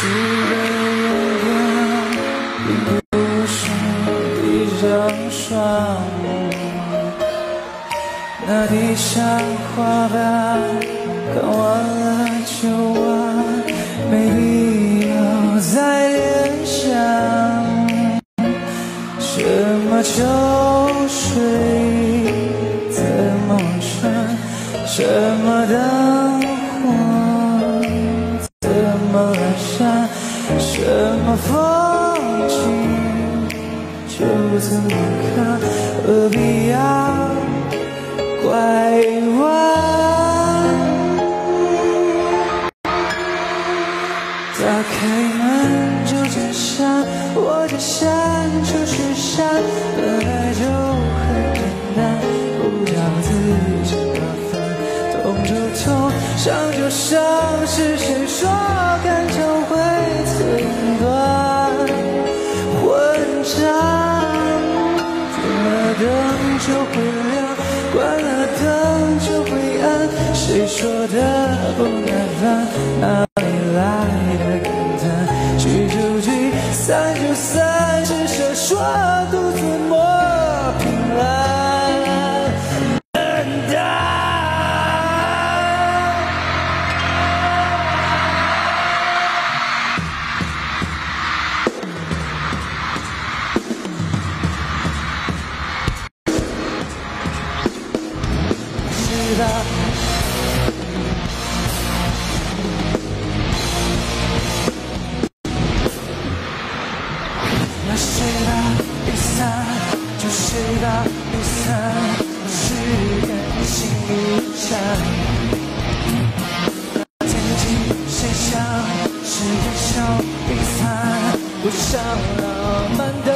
知的眼光，并不是一张双。那地上花瓣，看完了就完，没必要再联想。什么秋水怎么穿？什么灯么闪？什么风景就怎么看？何必要拐弯？打开门就是山，我的山就是山，本来就伤就伤，是谁说感情会寸断？混账，点了灯就会亮，关了灯就会暗，谁说的不耐烦？哪里来的感叹？聚就聚，散就散，是谁说独自莫凭栏？的。那是的雨伞就是的雨伞，是感情一场。那天际谁想是人笑雨伞，不想浪漫的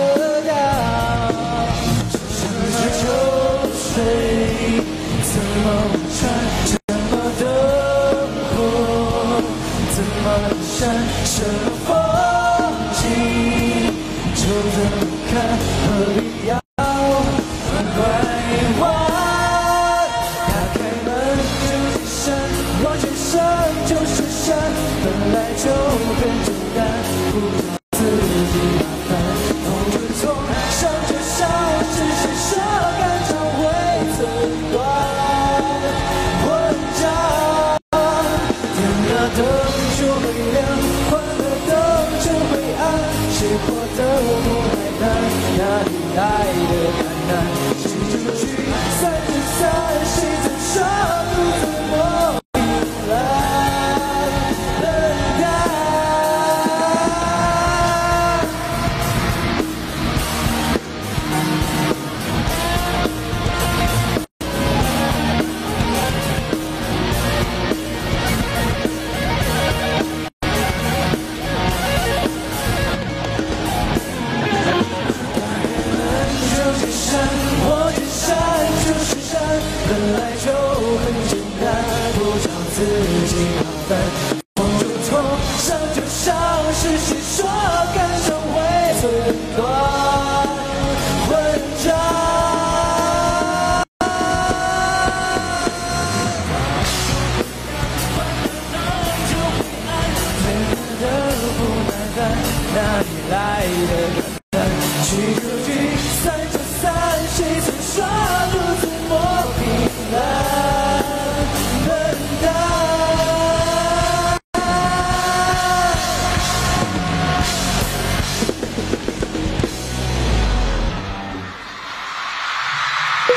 怎么闪？什么风景就怎么看？何必要拐弯？打开门就是山，往前山就是山，本来就很简单，聚就自己麻烦。痛就痛，伤就伤，是谁说感情会寸断？混账！的不耐烦，哪里来的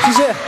谢谢。